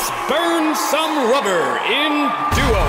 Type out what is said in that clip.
Let's burn some rubber in duo.